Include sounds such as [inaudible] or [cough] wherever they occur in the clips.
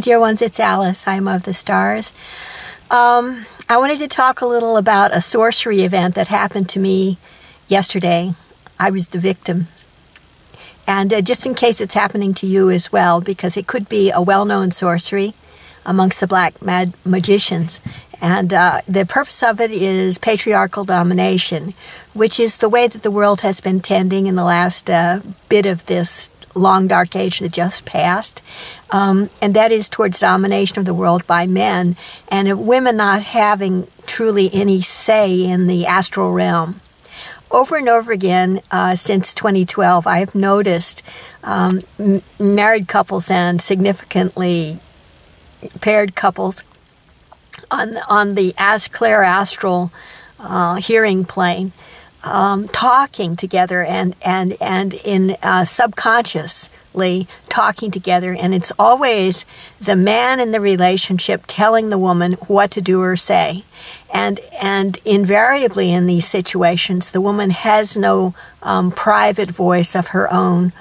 Dear ones, it's Alice. I'm of the stars. Um, I wanted to talk a little about a sorcery event that happened to me yesterday. I was the victim. And uh, just in case it's happening to you as well, because it could be a well known sorcery amongst the black mag- magicians. And uh, the purpose of it is patriarchal domination, which is the way that the world has been tending in the last uh, bit of this long dark age that just passed, um, and that is towards domination of the world by men, and women not having truly any say in the astral realm. Over and over again uh, since 2012, I have noticed um, married couples and significantly paired couples on on the as astral uh, hearing plane um, talking together and and and in uh, subconsciously talking together, and it's always the man in the relationship telling the woman what to do or say, and and invariably in these situations, the woman has no um, private voice of her own,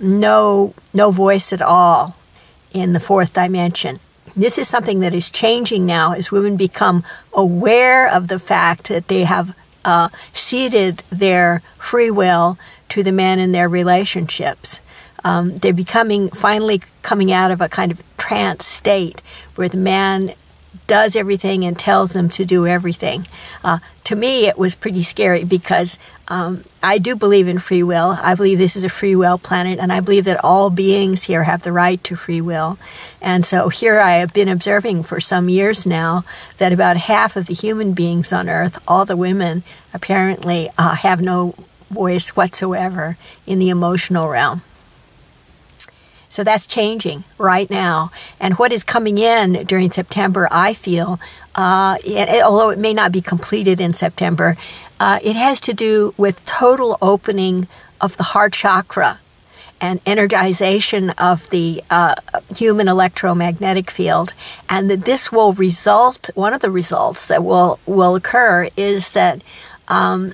no no voice at all in the fourth dimension. This is something that is changing now as women become aware of the fact that they have uh, ceded their free will to the men in their relationships. Um, they're becoming finally coming out of a kind of trance state where the man does everything and tells them to do everything. Uh, to me, it was pretty scary because um, I do believe in free will. I believe this is a free will planet, and I believe that all beings here have the right to free will. And so here I have been observing for some years now that about half of the human beings on Earth, all the women, apparently uh, have no voice whatsoever in the emotional realm. So that's changing right now. And what is coming in during September, I feel, uh, it, although it may not be completed in September, uh, it has to do with total opening of the heart chakra and energization of the uh, human electromagnetic field, and that this will result. One of the results that will will occur is that um,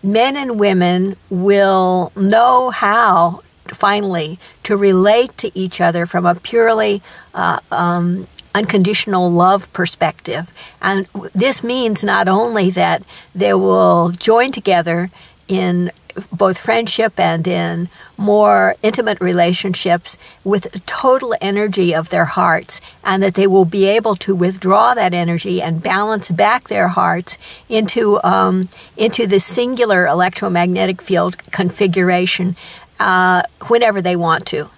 men and women will know how finally to relate to each other from a purely uh, um, unconditional love perspective. And this means not only that they will join together in both friendship and in more intimate relationships with total energy of their hearts, and that they will be able to withdraw that energy and balance back their hearts into um, into the singular electromagnetic field configuration uh, whenever they want to.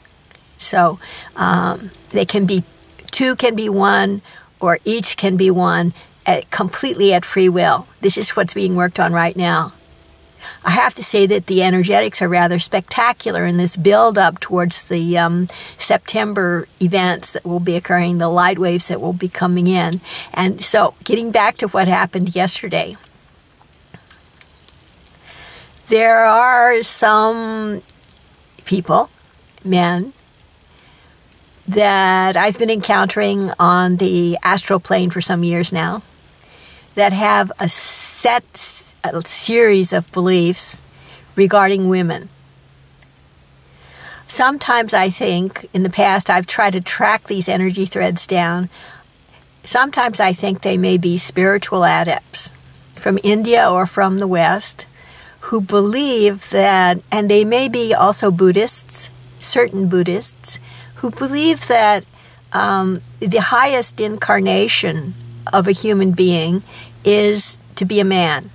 So um, they can be two can be one, or each can be one at, completely at free will. This is what's being worked on right now. I have to say that the energetics are rather spectacular in this build up towards the um, September events that will be occurring, the light waves that will be coming in. And so, getting back to what happened yesterday, there are some people, men, that I've been encountering on the astral plane for some years now that have a set a series of beliefs regarding women. Sometimes I think in the past I've tried to track these energy threads down. Sometimes I think they may be spiritual adepts from India or from the West who believe that, and they may be also Buddhists, certain Buddhists, who believe that um, the highest incarnation of a human being is to be a man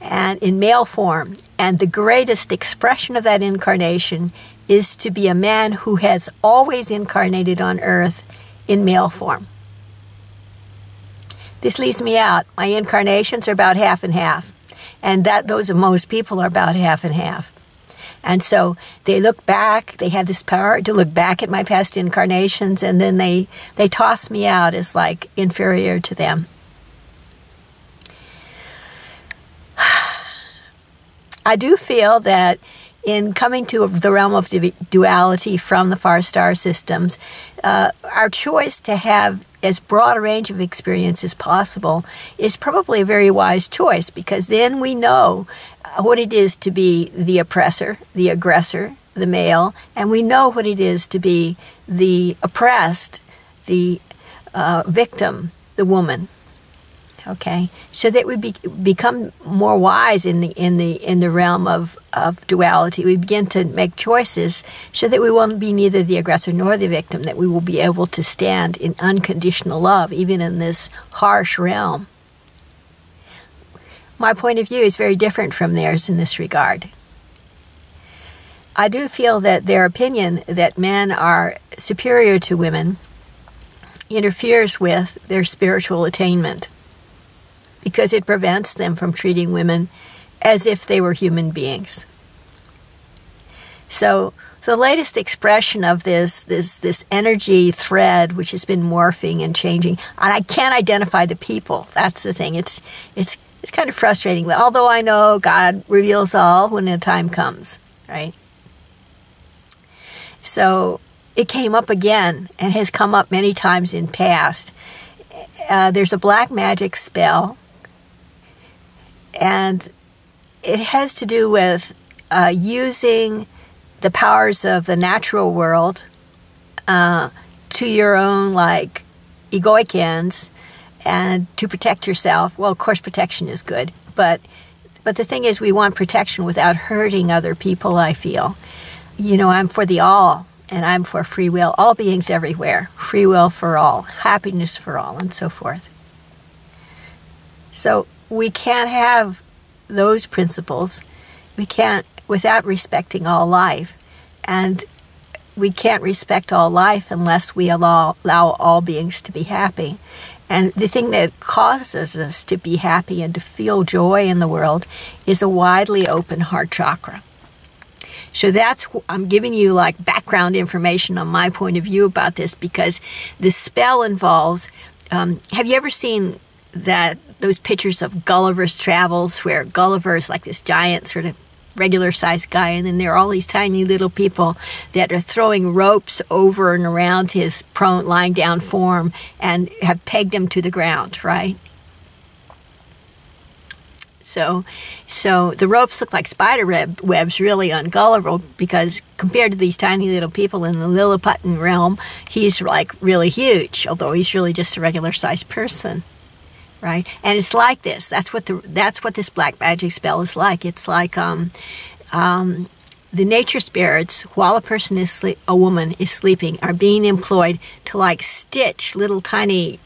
and in male form. And the greatest expression of that incarnation is to be a man who has always incarnated on earth in male form. This leaves me out. My incarnations are about half and half and that those of most people are about half and half. And so they look back, they have this power to look back at my past incarnations, and then they, they toss me out as like inferior to them. [sighs] I do feel that in coming to the realm of duality from the far star systems, uh, our choice to have as broad a range of experience as possible is probably a very wise choice because then we know what it is to be the oppressor, the aggressor, the male, and we know what it is to be the oppressed the uh, victim, the woman. Okay, so that we be, become more wise in the in the in the realm of of duality. We begin to make choices so that we won't be neither the aggressor nor the victim. That we will be able to stand in unconditional love, even in this harsh realm. My point of view is very different from theirs in this regard. I do feel that their opinion that men are superior to women interferes with their spiritual attainment because it prevents them from treating women as if they were human beings. So the latest expression of this this this energy thread which has been morphing and changing and I can't identify the people that's the thing it's it's it's kind of frustrating although I know God reveals all when the time comes right so it came up again and has come up many times in past. Uh, there's a black magic spell, and it has to do with uh, using the powers of the natural world uh, to your own like egoic ends and to protect yourself. Well, of course, protection is good, but but the thing is, we want protection without hurting other people. I feel, you know, I'm for the all and I'm for free will, all beings everywhere, free will for all, happiness for all, and so forth. So we can't have those principles. We can't without respecting all life. And we can't respect all life unless we allow, allow all beings to be happy. And the thing that causes us to be happy and to feel joy in the world is a widely open heart chakra. So that's, I'm giving you like background information on my point of view about this because the spell involves, um, have you ever seen that, those pictures of Gulliver's Travels where Gulliver is like this giant sort of regular sized guy, and then there are all these tiny little people that are throwing ropes over and around his prone, lying down form and have pegged him to the ground, right? So, so the ropes look like spider web, webs really on Gulliver because compared to these tiny little people in the Lilliputian realm, he's like really huge, although he's really just a regular sized person, right? And it's like this. That's what the that's what this black magic spell is like. It's like um, um, the nature spirits, while a person is sleep, a woman is sleeping, are being employed to like stitch little tiny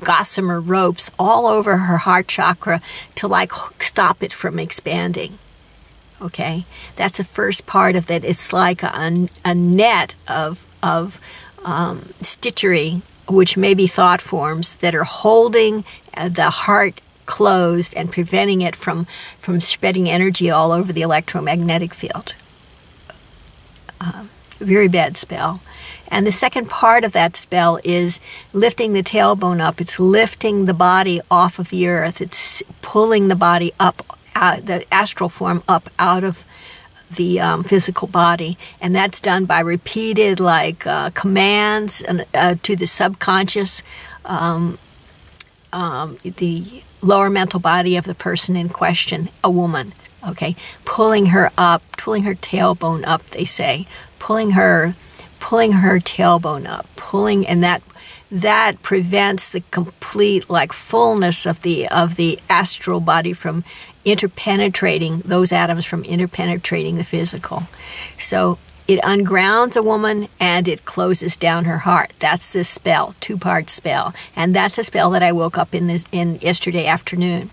gossamer ropes all over her heart chakra to like stop it from expanding. Okay, that's the first part of that. It's like a, a net of of um, stitchery, which may be thought forms that are holding uh, the heart closed and preventing it from from spreading energy all over the electromagnetic field. Uh, very bad spell. And the second part of that spell is lifting the tailbone up. It's lifting the body off of the earth. It's pulling the body up, uh, the astral form up out of the um, physical body. And that's done by repeated, like, uh, commands and, uh, to the subconscious, um, um, the lower mental body of the person in question, a woman. Okay, pulling her up, pulling her tailbone up, they say, pulling her pulling her tailbone up, pulling, and that that prevents the complete like fullness of the of the astral body from interpenetrating those atoms from interpenetrating the physical. So it ungrounds a woman and it closes down her heart. That's this spell, two-part spell, and that's a spell that I woke up in this in yesterday afternoon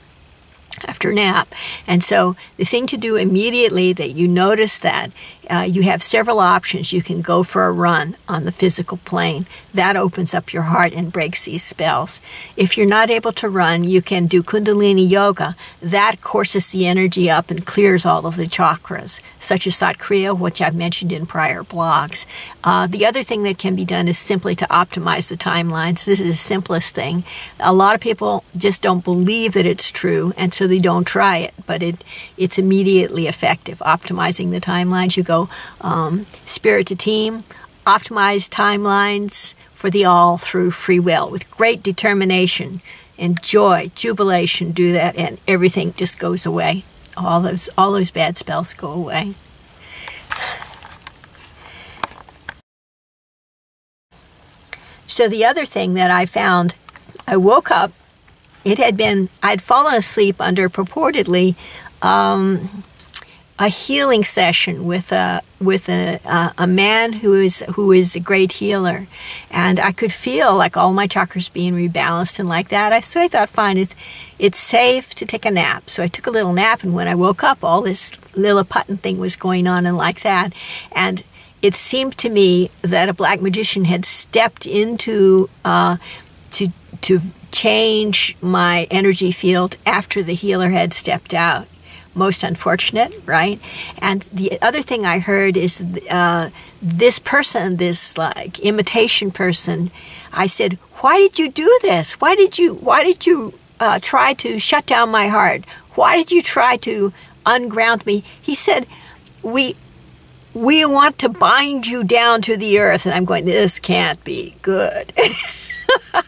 after nap. And so the thing to do immediately that you notice that uh, you have several options. You can go for a run on the physical plane. That opens up your heart and breaks these spells. If you're not able to run, you can do Kundalini Yoga. That courses the energy up and clears all of the chakras, such as Satkriya, which I've mentioned in prior blogs. Uh, the other thing that can be done is simply to optimize the timelines. This is the simplest thing. A lot of people just don't believe that it's true, and so they don't try it, but it, it's immediately effective. Optimizing the timelines, you go um, spirit to team, optimize timelines for the all through free will with great determination and joy, jubilation. Do that, and everything just goes away. All those all those bad spells go away. So the other thing that I found, I woke up. It had been I'd fallen asleep under purportedly um, a healing session with a with a, a, man who is who is a great healer, and I could feel like all my chakras being rebalanced and like that. I, so I thought, fine, it's it's safe to take a nap. So I took a little nap, and when I woke up, all this Lilliputian thing was going on and like that, and it seemed to me that a black magician had stepped into uh, to to change my energy field after the healer had stepped out most unfortunate, right? And the other thing I heard is uh, this person, this like imitation person, I said, "Why did you do this? Why did you? Why did you uh, try to shut down my heart? Why did you try to unground me?" He said, "We." We want to bind you down to the earth. And I'm going, this can't be good. [laughs]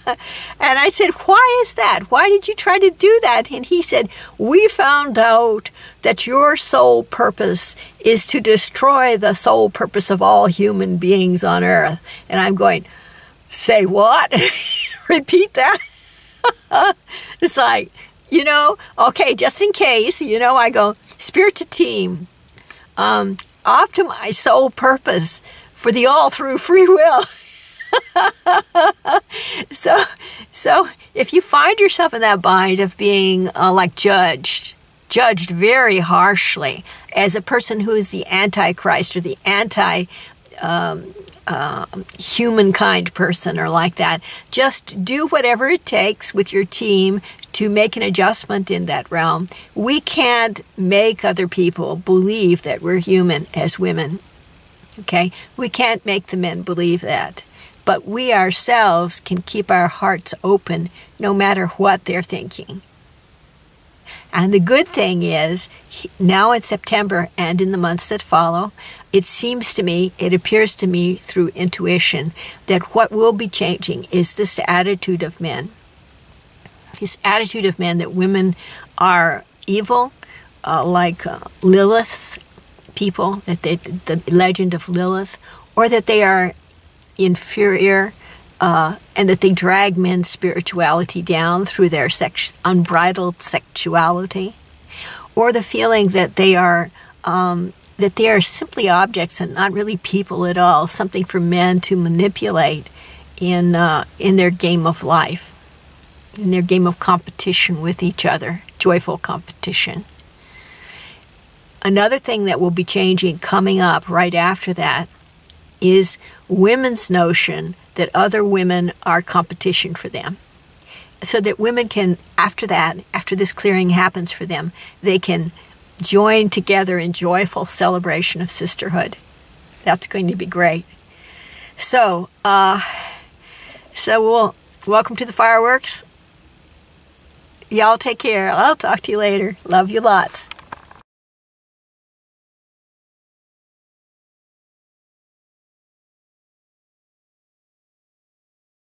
[laughs] and I said, Why is that? Why did you try to do that? And he said, We found out that your sole purpose is to destroy the sole purpose of all human beings on earth. And I'm going, Say what? [laughs] Repeat that? [laughs] it's like, you know, okay, just in case, you know, I go, Spirit to team, um, optimize sole purpose for the all through free will. [laughs] so, so if you find yourself in that bind of being uh, like judged, judged very harshly as a person who is the antichrist or the anti um, uh, humankind person or like that, just do whatever it takes with your team to make an adjustment in that realm. We can't make other people believe that we're human as women. Okay? We can't make the men believe that but we ourselves can keep our hearts open no matter what they're thinking. And the good thing is, now in September and in the months that follow, it seems to me, it appears to me through intuition, that what will be changing is this attitude of men. This attitude of men that women are evil, uh, like uh, Lilith's people, that they, the legend of Lilith, or that they are inferior, uh, and that they drag men's spirituality down through their sex- unbridled sexuality, or the feeling that they are um, that they are simply objects and not really people at all, something for men to manipulate in uh, in their game of life, in their game of competition with each other, joyful competition. Another thing that will be changing coming up right after that is women's notion that other women are competition for them. So that women can, after that, after this clearing happens for them, they can join together in joyful celebration of sisterhood. That's going to be great. So, uh, so we'll welcome to the fireworks. Y'all take care. I'll talk to you later. Love you lots.